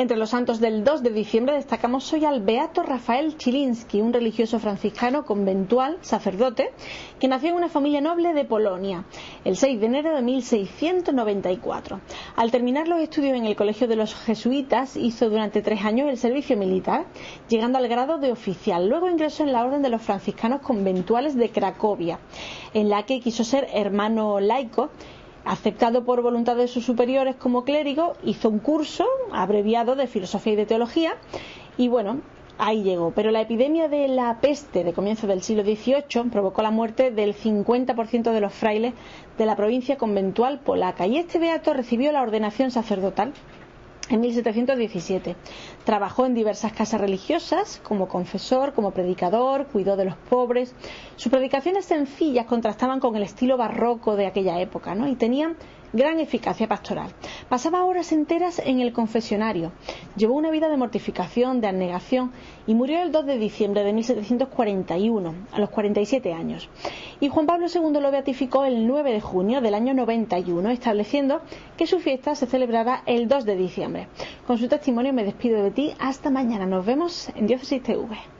Entre los santos del 2 de diciembre destacamos hoy al Beato Rafael Chilinsky, un religioso franciscano conventual, sacerdote, que nació en una familia noble de Polonia el 6 de enero de 1694. Al terminar los estudios en el Colegio de los Jesuitas, hizo durante tres años el servicio militar, llegando al grado de oficial. Luego ingresó en la Orden de los Franciscanos Conventuales de Cracovia, en la que quiso ser hermano laico aceptado por voluntad de sus superiores como clérigo, hizo un curso abreviado de filosofía y de teología y bueno, ahí llegó. Pero la epidemia de la peste de comienzo del siglo XVIII provocó la muerte del 50% de los frailes de la provincia conventual polaca y este beato recibió la ordenación sacerdotal en 1717. Trabajó en diversas casas religiosas como confesor, como predicador, cuidó de los pobres. Sus predicaciones sencillas contrastaban con el estilo barroco de aquella época ¿no? y tenían gran eficacia pastoral. Pasaba horas enteras en el confesionario, llevó una vida de mortificación, de abnegación y murió el 2 de diciembre de 1741, a los 47 años. Y Juan Pablo II lo beatificó el 9 de junio del año 91, estableciendo que su fiesta se celebrará el 2 de diciembre. Con su testimonio me despido de ti. Hasta mañana. Nos vemos en Diócesis TV.